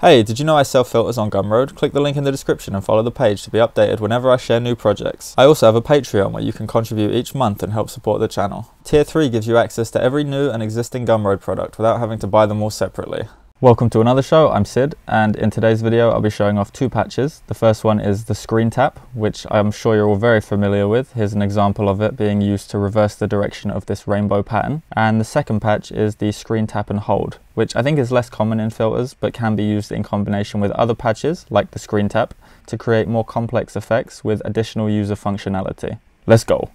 Hey, did you know I sell filters on Gumroad? Click the link in the description and follow the page to be updated whenever I share new projects. I also have a Patreon where you can contribute each month and help support the channel. Tier 3 gives you access to every new and existing Gumroad product without having to buy them all separately. Welcome to another show, I'm Sid, and in today's video I'll be showing off two patches. The first one is the screen tap, which I'm sure you're all very familiar with. Here's an example of it being used to reverse the direction of this rainbow pattern. And the second patch is the screen tap and hold, which I think is less common in filters, but can be used in combination with other patches, like the screen tap, to create more complex effects with additional user functionality. Let's go!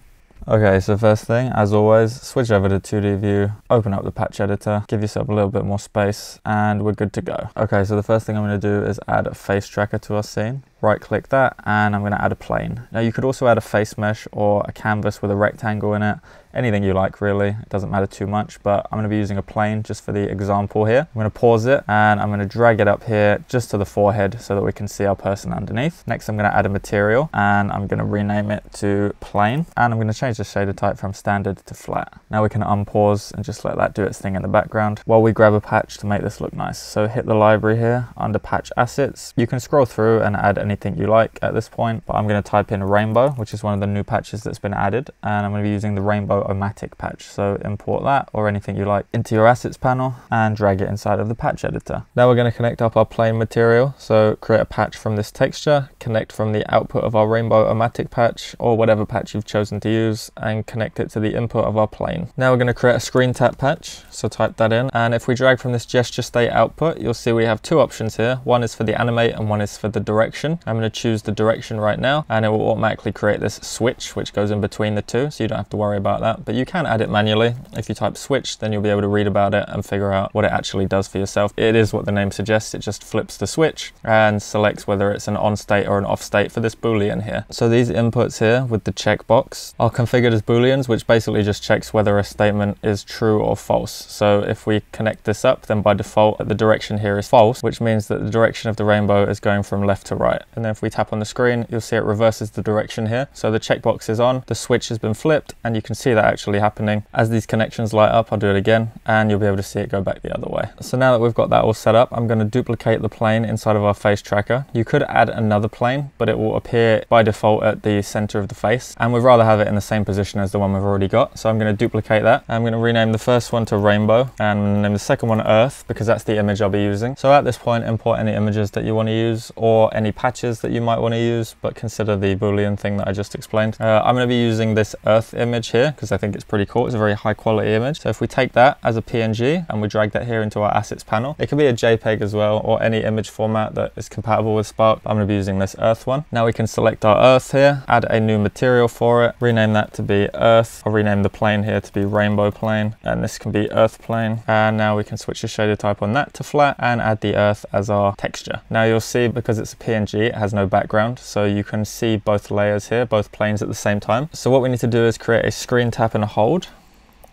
Okay, so first thing, as always, switch over to 2D view, open up the patch editor, give yourself a little bit more space, and we're good to go. Okay, so the first thing I'm gonna do is add a face tracker to our scene right click that and I'm to add a plane. Now you could also add a face mesh or a canvas with a rectangle in it, anything you like really, it doesn't matter too much, but I'm going to be using a plane just for the example here. I'm going to pause it and I'm going to drag it up here just to the forehead so that we can see our person underneath. Next I'm going to add a material and I'm going to rename it to plane and I'm going to change the shader type from standard to flat. Now we can unpause and just let that do its thing in the background while we grab a patch to make this look nice. So hit the library here under patch assets. You can scroll through and add anything you like at this point, but I'm going to type in rainbow, which is one of the new patches that's been added, and I'm going to be using the rainbow o patch. So import that or anything you like into your assets panel and drag it inside of the patch editor. Now we're going to connect up our plane material. So create a patch from this texture, connect from the output of our rainbow Automatic patch or whatever patch you've chosen to use and connect it to the input of our plane. Now we're going to create a screen tap patch. So type that in. And if we drag from this gesture state output, you'll see we have two options here. One is for the animate and one is for the direction. I'm going to choose the direction right now and it will automatically create this switch which goes in between the two so you don't have to worry about that but you can add it manually. If you type switch then you'll be able to read about it and figure out what it actually does for yourself. It is what the name suggests. It just flips the switch and selects whether it's an on state or an off state for this boolean here. So these inputs here with the checkbox are configured as booleans which basically just checks whether a statement is true or false. So if we connect this up then by default the direction here is false which means that the direction of the rainbow is going from left to right. And then if we tap on the screen, you'll see it reverses the direction here. So the checkbox is on, the switch has been flipped, and you can see that actually happening. As these connections light up, I'll do it again, and you'll be able to see it go back the other way. So now that we've got that all set up, I'm going to duplicate the plane inside of our face tracker. You could add another plane, but it will appear by default at the center of the face, and we'd rather have it in the same position as the one we've already got. So I'm going to duplicate that. I'm going to rename the first one to rainbow, and name the second one earth, because that's the image I'll be using. So at this point, import any images that you want to use, or any patches that you might want to use, but consider the Boolean thing that I just explained. Uh, I'm going to be using this Earth image here because I think it's pretty cool. It's a very high quality image. So if we take that as a PNG and we drag that here into our assets panel, it can be a JPEG as well or any image format that is compatible with Spark. I'm going to be using this Earth one. Now we can select our Earth here, add a new material for it, rename that to be Earth. I'll rename the plane here to be Rainbow Plane and this can be Earth Plane. And now we can switch the shader type on that to flat and add the Earth as our texture. Now you'll see because it's a PNG, it has no background. So you can see both layers here, both planes at the same time. So what we need to do is create a screen tap and hold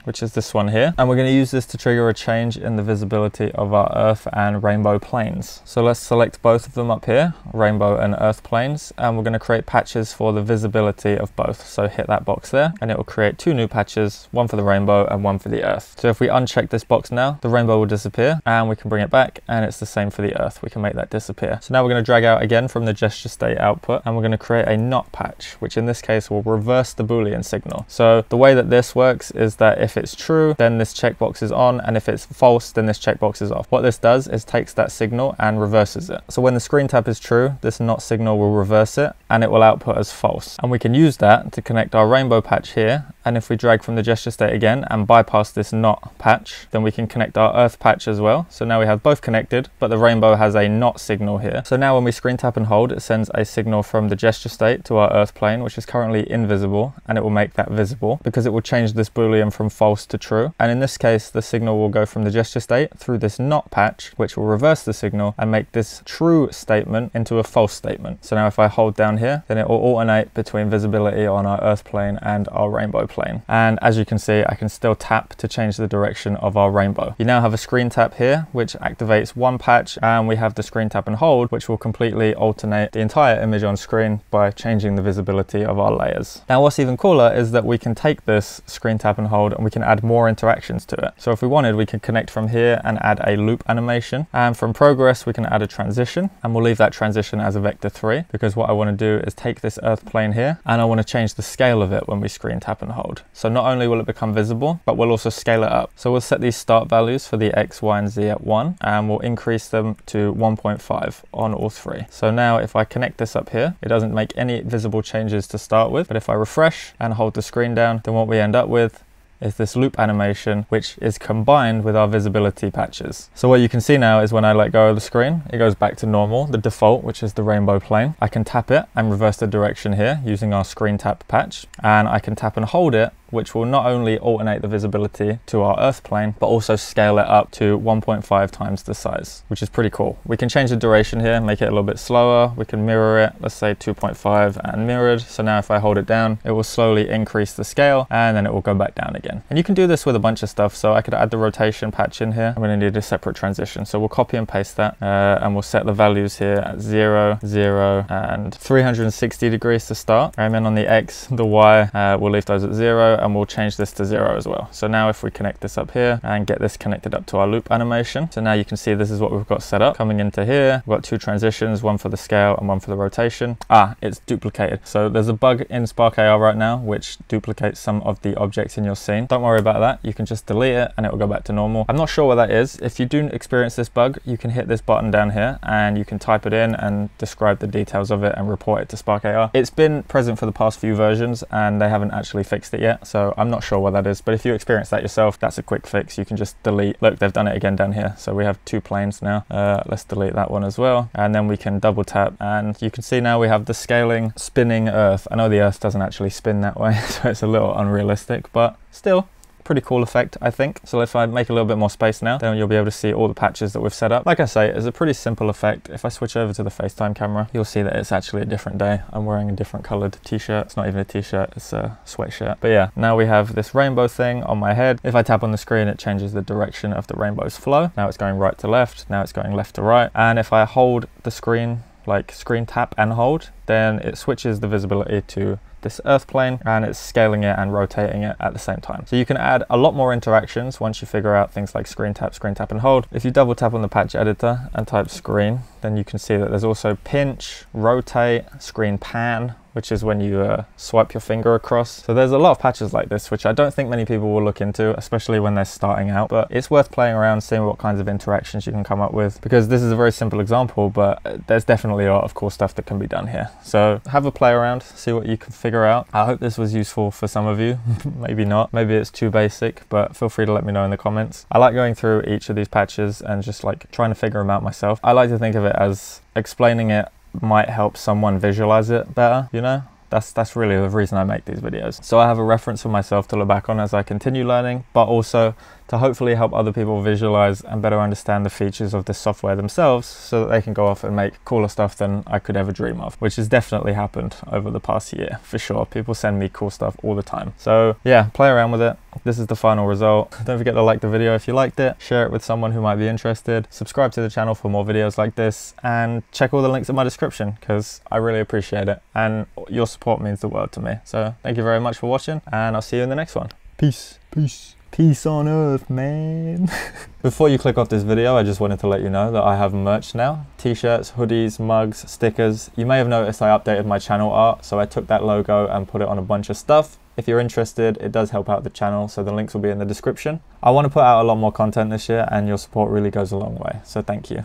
which is this one here. And we're going to use this to trigger a change in the visibility of our earth and rainbow planes. So let's select both of them up here, rainbow and earth planes, and we're going to create patches for the visibility of both. So hit that box there and it will create two new patches, one for the rainbow and one for the earth. So if we uncheck this box now, the rainbow will disappear and we can bring it back and it's the same for the earth. We can make that disappear. So now we're going to drag out again from the gesture state output and we're going to create a not patch, which in this case will reverse the Boolean signal. So the way that this works is that if if it's true, then this checkbox is on, and if it's false, then this checkbox is off. What this does is takes that signal and reverses it. So when the screen tap is true, this not signal will reverse it, and it will output as false. And we can use that to connect our rainbow patch here and if we drag from the gesture state again and bypass this not patch, then we can connect our earth patch as well. So now we have both connected, but the rainbow has a not signal here. So now when we screen tap and hold, it sends a signal from the gesture state to our earth plane, which is currently invisible, and it will make that visible because it will change this boolean from false to true. And in this case, the signal will go from the gesture state through this not patch, which will reverse the signal and make this true statement into a false statement. So now if I hold down here, then it will alternate between visibility on our earth plane and our rainbow plane. And as you can see, I can still tap to change the direction of our rainbow. You now have a screen tap here, which activates one patch, and we have the screen tap and hold, which will completely alternate the entire image on screen by changing the visibility of our layers. Now, what's even cooler is that we can take this screen tap and hold and we can add more interactions to it. So if we wanted, we could connect from here and add a loop animation. And from progress, we can add a transition and we'll leave that transition as a vector three because what I want to do is take this earth plane here and I want to change the scale of it when we screen tap and hold. So not only will it become visible, but we'll also scale it up. So we'll set these start values for the X, Y, and Z at one and we'll increase them to 1.5 on all three. So now if I connect this up here, it doesn't make any visible changes to start with, but if I refresh and hold the screen down, then what we end up with is this loop animation, which is combined with our visibility patches. So what you can see now is when I let go of the screen, it goes back to normal, the default, which is the rainbow plane. I can tap it and reverse the direction here using our screen tap patch, and I can tap and hold it which will not only alternate the visibility to our earth plane, but also scale it up to 1.5 times the size, which is pretty cool. We can change the duration here, make it a little bit slower. We can mirror it, let's say 2.5 and mirrored. So now if I hold it down, it will slowly increase the scale and then it will go back down again. And you can do this with a bunch of stuff. So I could add the rotation patch in here. I'm gonna need a separate transition. So we'll copy and paste that uh, and we'll set the values here at zero, zero, and 360 degrees to start. And then on the X, the Y, uh, we'll leave those at zero and we'll change this to zero as well. So now if we connect this up here and get this connected up to our loop animation, so now you can see this is what we've got set up. Coming into here, we've got two transitions, one for the scale and one for the rotation. Ah, it's duplicated. So there's a bug in Spark AR right now, which duplicates some of the objects in your scene. Don't worry about that. You can just delete it and it will go back to normal. I'm not sure what that is. If you do experience this bug, you can hit this button down here and you can type it in and describe the details of it and report it to Spark AR. It's been present for the past few versions and they haven't actually fixed it yet. So I'm not sure what that is, but if you experience that yourself, that's a quick fix. You can just delete. Look, they've done it again down here. So we have two planes now. Uh, let's delete that one as well. And then we can double tap and you can see now we have the scaling spinning earth. I know the earth doesn't actually spin that way, so it's a little unrealistic, but still Pretty cool effect, I think. So if I make a little bit more space now, then you'll be able to see all the patches that we've set up. Like I say, it's a pretty simple effect. If I switch over to the FaceTime camera, you'll see that it's actually a different day. I'm wearing a different colored t-shirt. It's not even a t-shirt, it's a sweatshirt. But yeah, now we have this rainbow thing on my head. If I tap on the screen, it changes the direction of the rainbow's flow. Now it's going right to left, now it's going left to right. And if I hold the screen, like screen tap and hold, then it switches the visibility to this earth plane and it's scaling it and rotating it at the same time. So you can add a lot more interactions once you figure out things like screen tap, screen tap and hold. If you double tap on the patch editor and type screen, then you can see that there's also pinch, rotate, screen pan, which is when you uh, swipe your finger across. So there's a lot of patches like this, which I don't think many people will look into, especially when they're starting out, but it's worth playing around, seeing what kinds of interactions you can come up with, because this is a very simple example, but there's definitely a lot of cool stuff that can be done here. So have a play around, see what you can figure out. I hope this was useful for some of you, maybe not, maybe it's too basic, but feel free to let me know in the comments. I like going through each of these patches and just like trying to figure them out myself. I like to think of it as explaining it might help someone visualize it better, you know? That's, that's really the reason I make these videos. So I have a reference for myself to look back on as I continue learning, but also to hopefully help other people visualize and better understand the features of the software themselves so that they can go off and make cooler stuff than I could ever dream of, which has definitely happened over the past year for sure. People send me cool stuff all the time. So yeah, play around with it. This is the final result. Don't forget to like the video if you liked it, share it with someone who might be interested, subscribe to the channel for more videos like this, and check all the links in my description because I really appreciate it and your support means the world to me. So thank you very much for watching and I'll see you in the next one. Peace. Peace. Peace on earth, man. Before you click off this video, I just wanted to let you know that I have merch now. T-shirts, hoodies, mugs, stickers. You may have noticed I updated my channel art, so I took that logo and put it on a bunch of stuff. If you're interested, it does help out the channel, so the links will be in the description. I want to put out a lot more content this year, and your support really goes a long way, so thank you.